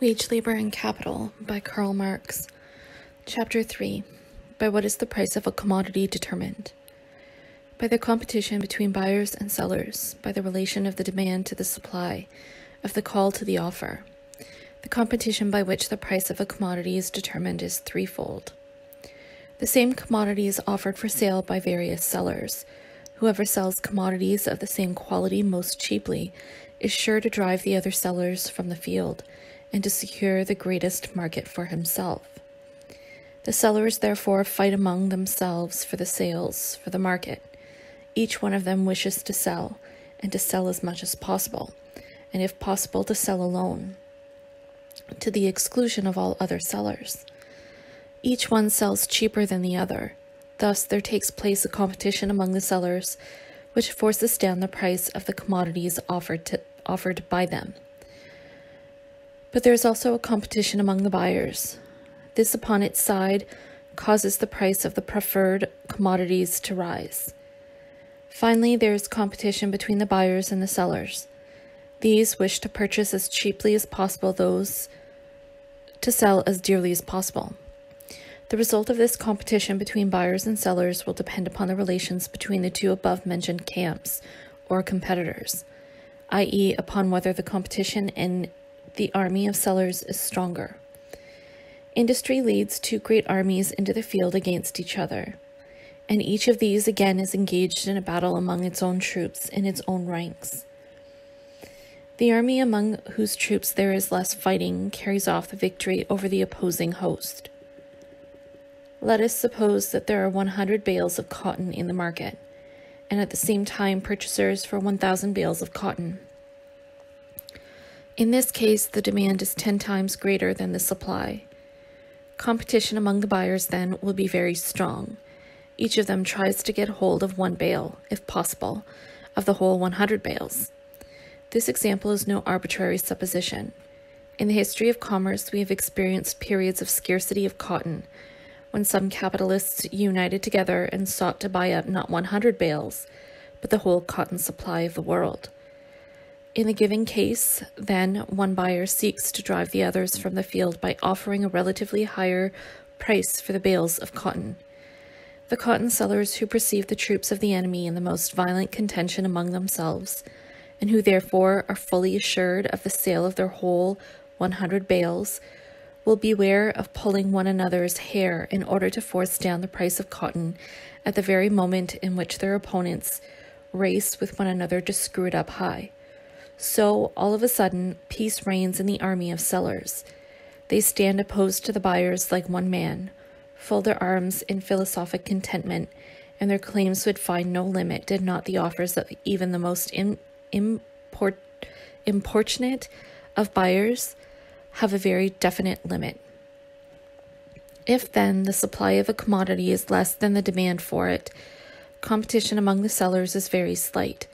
Wage Labor and Capital by Karl Marx. Chapter 3 By what is the price of a commodity determined? By the competition between buyers and sellers, by the relation of the demand to the supply, of the call to the offer. The competition by which the price of a commodity is determined is threefold. The same commodity is offered for sale by various sellers. Whoever sells commodities of the same quality most cheaply is sure to drive the other sellers from the field and to secure the greatest market for himself. The sellers therefore fight among themselves for the sales, for the market. Each one of them wishes to sell, and to sell as much as possible, and if possible, to sell alone, to the exclusion of all other sellers. Each one sells cheaper than the other. Thus, there takes place a competition among the sellers, which forces down the price of the commodities offered, to, offered by them. But there is also a competition among the buyers. This, upon its side, causes the price of the preferred commodities to rise. Finally, there is competition between the buyers and the sellers. These wish to purchase as cheaply as possible, those to sell as dearly as possible. The result of this competition between buyers and sellers will depend upon the relations between the two above mentioned camps or competitors, i.e., upon whether the competition in the army of sellers is stronger. Industry leads two great armies into the field against each other, and each of these again is engaged in a battle among its own troops in its own ranks. The army among whose troops there is less fighting carries off the victory over the opposing host. Let us suppose that there are 100 bales of cotton in the market, and at the same time purchasers for 1,000 bales of cotton. In this case, the demand is 10 times greater than the supply. Competition among the buyers then will be very strong. Each of them tries to get hold of one bale, if possible, of the whole 100 bales. This example is no arbitrary supposition. In the history of commerce, we have experienced periods of scarcity of cotton, when some capitalists united together and sought to buy up not 100 bales, but the whole cotton supply of the world. In the given case, then, one buyer seeks to drive the others from the field by offering a relatively higher price for the bales of cotton. The cotton sellers who perceive the troops of the enemy in the most violent contention among themselves, and who therefore are fully assured of the sale of their whole 100 bales, will beware of pulling one another's hair in order to force down the price of cotton at the very moment in which their opponents race with one another to screw it up high. So, all of a sudden, peace reigns in the army of sellers. They stand opposed to the buyers like one man, fold their arms in philosophic contentment, and their claims would find no limit did not the offers of even the most in, import, importunate of buyers have a very definite limit. If then the supply of a commodity is less than the demand for it, competition among the sellers is very slight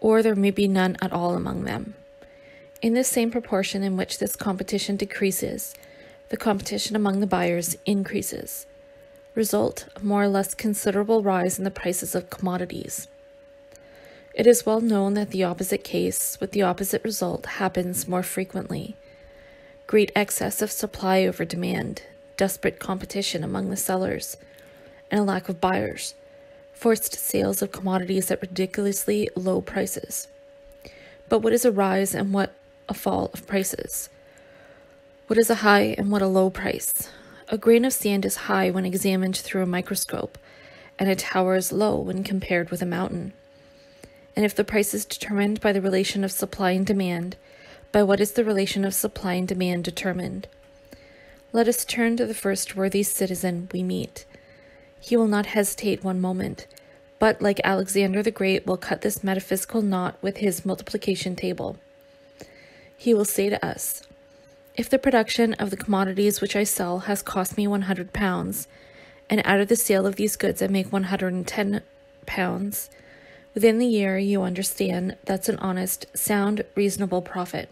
or there may be none at all among them. In the same proportion in which this competition decreases, the competition among the buyers increases. Result a more or less considerable rise in the prices of commodities. It is well known that the opposite case, with the opposite result, happens more frequently. Great excess of supply over demand, desperate competition among the sellers, and a lack of buyers forced sales of commodities at ridiculously low prices. But what is a rise and what a fall of prices? What is a high and what a low price? A grain of sand is high when examined through a microscope, and a tower is low when compared with a mountain. And if the price is determined by the relation of supply and demand, by what is the relation of supply and demand determined? Let us turn to the first worthy citizen we meet. He will not hesitate one moment, but like Alexander the Great will cut this metaphysical knot with his multiplication table. He will say to us, If the production of the commodities which I sell has cost me 100 pounds, and out of the sale of these goods I make 110 pounds, within the year, you understand, that's an honest, sound, reasonable profit.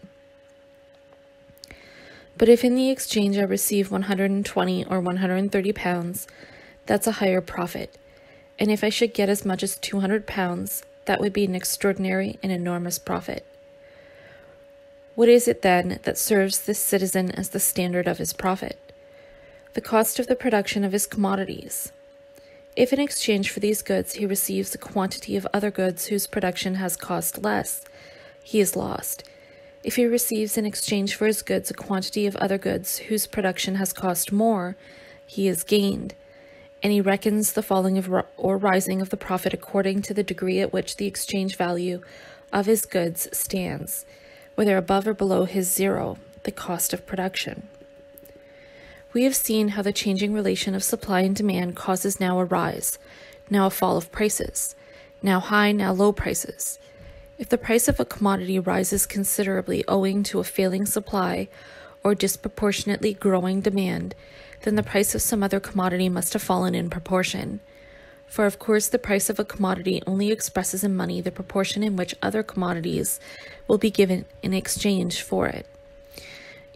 But if in the exchange I receive 120 or 130 pounds, that's a higher profit. And if I should get as much as 200 pounds, that would be an extraordinary and enormous profit. What is it then that serves this citizen as the standard of his profit? The cost of the production of his commodities. If in exchange for these goods he receives a quantity of other goods whose production has cost less, he is lost. If he receives in exchange for his goods a quantity of other goods whose production has cost more, he is gained. And he reckons the falling of or rising of the profit according to the degree at which the exchange value of his goods stands, whether above or below his zero, the cost of production. We have seen how the changing relation of supply and demand causes now a rise, now a fall of prices, now high, now low prices. If the price of a commodity rises considerably owing to a failing supply or disproportionately growing demand, then the price of some other commodity must have fallen in proportion. For of course, the price of a commodity only expresses in money the proportion in which other commodities will be given in exchange for it.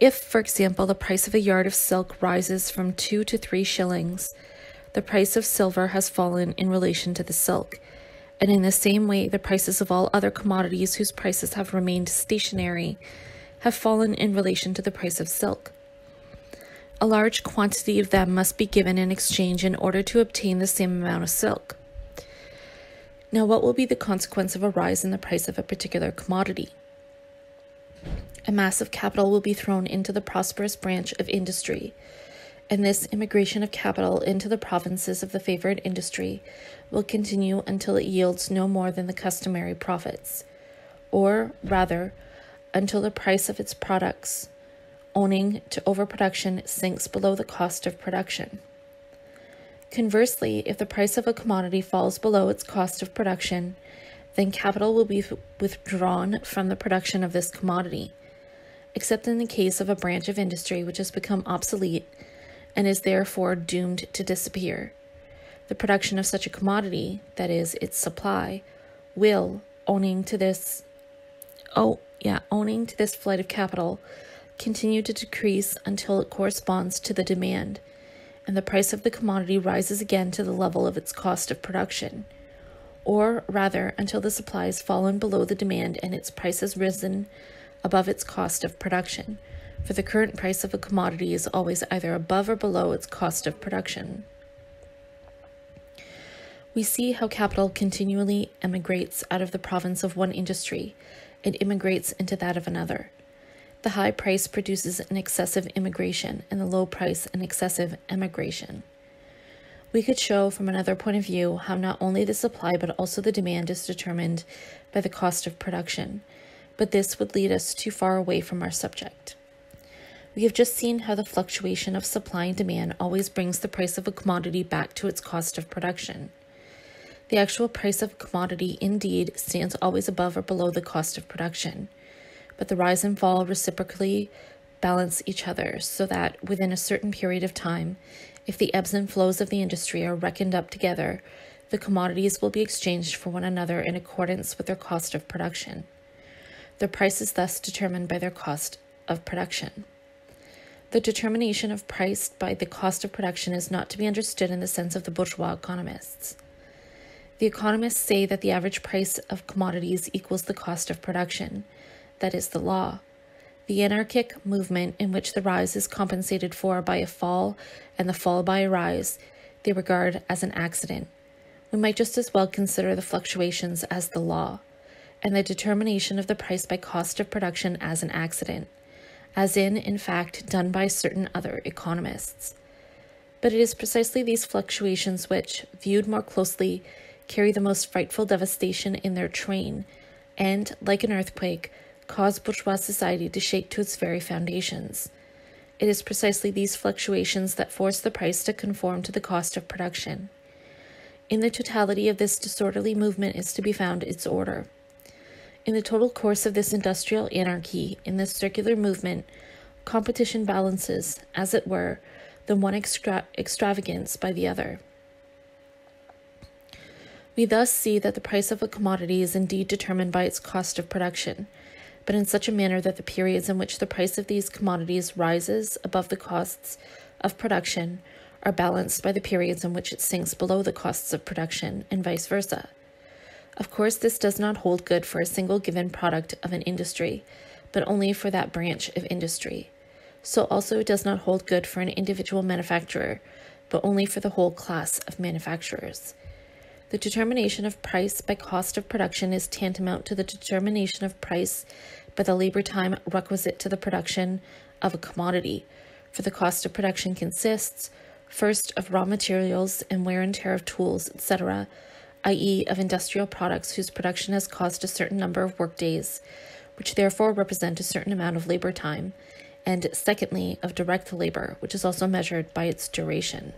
If, for example, the price of a yard of silk rises from two to three shillings, the price of silver has fallen in relation to the silk, and in the same way, the prices of all other commodities whose prices have remained stationary have fallen in relation to the price of silk. A large quantity of them must be given in exchange in order to obtain the same amount of silk. Now, what will be the consequence of a rise in the price of a particular commodity? a mass of capital will be thrown into the prosperous branch of industry, and this immigration of capital into the provinces of the favored industry will continue until it yields no more than the customary profits, or rather, until the price of its products, owing to overproduction, sinks below the cost of production. Conversely, if the price of a commodity falls below its cost of production, then capital will be withdrawn from the production of this commodity except in the case of a branch of industry which has become obsolete and is therefore doomed to disappear. The production of such a commodity, that is, its supply, will, owning to this, oh, yeah, owning to this flight of capital, continue to decrease until it corresponds to the demand, and the price of the commodity rises again to the level of its cost of production, or rather, until the supply has fallen below the demand and its price has risen above its cost of production, for the current price of a commodity is always either above or below its cost of production. We see how capital continually emigrates out of the province of one industry and immigrates into that of another. The high price produces an excessive immigration, and the low price an excessive emigration. We could show from another point of view how not only the supply but also the demand is determined by the cost of production, but this would lead us too far away from our subject. We have just seen how the fluctuation of supply and demand always brings the price of a commodity back to its cost of production. The actual price of a commodity indeed stands always above or below the cost of production, but the rise and fall reciprocally balance each other so that within a certain period of time, if the ebbs and flows of the industry are reckoned up together, the commodities will be exchanged for one another in accordance with their cost of production. Their price is thus determined by their cost of production. The determination of price by the cost of production is not to be understood in the sense of the bourgeois economists. The economists say that the average price of commodities equals the cost of production. That is the law. The anarchic movement, in which the rise is compensated for by a fall and the fall by a rise, they regard as an accident. We might just as well consider the fluctuations as the law and the determination of the price by cost of production as an accident, as in, in fact, done by certain other economists. But it is precisely these fluctuations which, viewed more closely, carry the most frightful devastation in their train, and, like an earthquake, cause bourgeois society to shake to its very foundations. It is precisely these fluctuations that force the price to conform to the cost of production. In the totality of this disorderly movement is to be found its order. In the total course of this industrial anarchy, in this circular movement, competition balances, as it were, the one extra- extravagance by the other. We thus see that the price of a commodity is indeed determined by its cost of production, but in such a manner that the periods in which the price of these commodities rises above the costs of production are balanced by the periods in which it sinks below the costs of production, and vice versa. Of course, this does not hold good for a single given product of an industry, but only for that branch of industry. So also it does not hold good for an individual manufacturer, but only for the whole class of manufacturers. The determination of price by cost of production is tantamount to the determination of price by the labor time requisite to the production of a commodity, for the cost of production consists, first, of raw materials and wear and tear of tools, etc., i.e., of industrial products whose production has caused a certain number of workdays, which therefore represent a certain amount of labor time, and secondly, of direct labor, which is also measured by its duration.